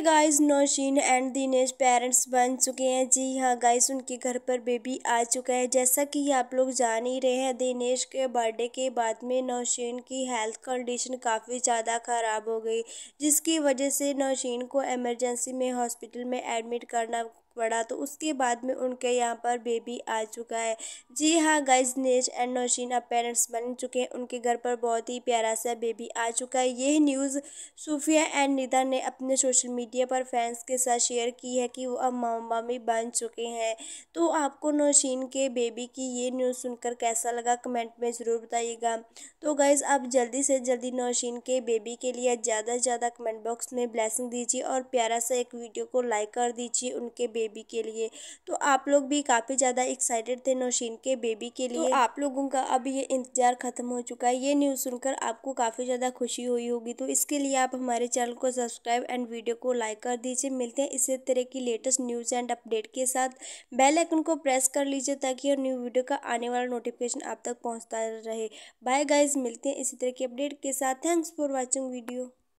Guys Nausheen and Dinesh parents बन चुके हैं। जी हाँ गाइस उनके घर पर बेबी आ चुका है। जैसा कि आप लोग जान ही रहे हैं दिनेश के बर्थडे के बाद में नौशीन की हेल्थ कंडीशन काफ़ी ज़्यादा ख़राब हो गई, जिसकी वजह से नौशीन को एमरजेंसी में हॉस्पिटल में एडमिट करना पड़ा तो उसके बाद में उनके यहाँ पर बेबी आ चुका है। जी हाँ गाइज़ नेज एंड नौशीन अब पेरेंट्स बन चुके हैं। उनके घर पर बहुत ही प्यारा सा बेबी आ चुका है। ये न्यूज़ सूफिया एंड निदा ने अपने सोशल मीडिया पर फैंस के साथ शेयर की है कि वो अब मामी बन चुके हैं। तो आपको नौशीन के बेबी की ये न्यूज़ सुनकर कैसा लगा? कमेंट में ज़रूर बताइएगा। तो गाइज़ आप जल्दी से जल्दी नौशीन के बेबी के लिए ज़्यादा से ज़्यादा कमेंट बॉक्स में ब्लैसिंग दीजिए और प्यारा सा एक वीडियो को लाइक कर दीजिए। उनके बेबी बेबी के लिए। तो आप लोग भी काफ़ी ज़्यादा एक्साइटेड थे नौशीन के बेबी के लिए। तो आप लोगों का अब ये इंतज़ार ख़त्म हो चुका है। ये न्यूज़ सुनकर आपको काफ़ी ज़्यादा खुशी हुई होगी। तो इसके लिए आप हमारे चैनल को सब्सक्राइब एंड वीडियो को लाइक कर दीजिए। मिलते हैं इसी तरह की लेटेस्ट न्यूज़ एंड अपडेट के साथ। बेल आइकन को प्रेस कर लीजिए ताकि न्यू वीडियो का आने वाला नोटिफिकेशन आप तक पहुँचता रहे। बाय गाइज़ मिलते हैं इसी तरह की अपडेट के साथ। Thanks for watching video